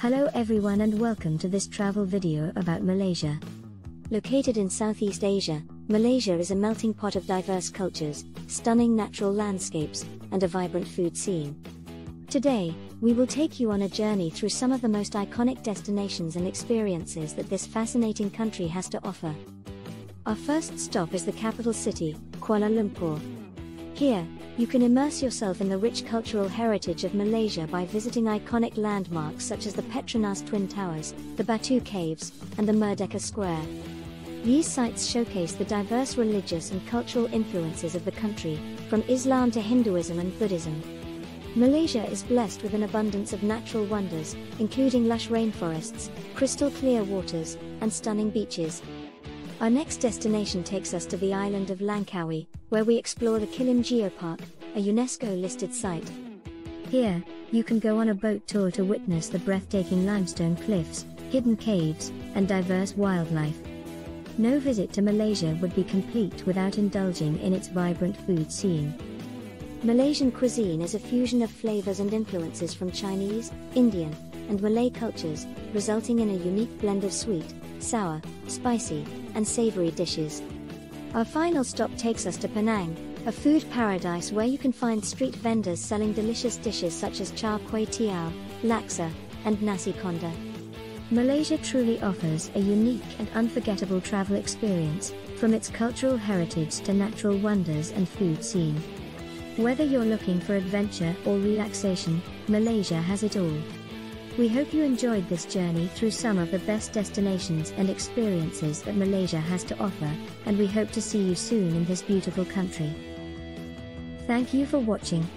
Hello everyone and welcome to this travel video about Malaysia. Located in Southeast Asia, Malaysia is a melting pot of diverse cultures, stunning natural landscapes, and a vibrant food scene. Today, we will take you on a journey through some of the most iconic destinations and experiences that this fascinating country has to offer. Our first stop is the capital city, Kuala Lumpur. Here, you can immerse yourself in the rich cultural heritage of Malaysia by visiting iconic landmarks such as the Petronas Twin Towers, the Batu Caves, and the Merdeka Square. These sites showcase the diverse religious and cultural influences of the country, from Islam to Hinduism and Buddhism. Malaysia is blessed with an abundance of natural wonders, including lush rainforests, crystal clear waters, and stunning beaches. Our next destination takes us to the island of Langkawi, where we explore the Kilim Geopark, a UNESCO listed site. Here, you can go on a boat tour to witness the breathtaking limestone cliffs, hidden caves, and diverse wildlife. No visit to Malaysia would be complete without indulging in its vibrant food scene. Malaysian cuisine is a fusion of flavors and influences from Chinese, Indian, and Malay cultures, resulting in a unique blend of sweet, sour, spicy, and savory dishes. Our final stop takes us to Penang, a food paradise where you can find street vendors selling delicious dishes such as char kway teow, laksa, and nasi kandar. Malaysia truly offers a unique and unforgettable travel experience, from its cultural heritage to natural wonders and food scene. Whether you're looking for adventure or relaxation, Malaysia has it all. We hope you enjoyed this journey through some of the best destinations and experiences that Malaysia has to offer, and we hope to see you soon in this beautiful country. Thank you for watching.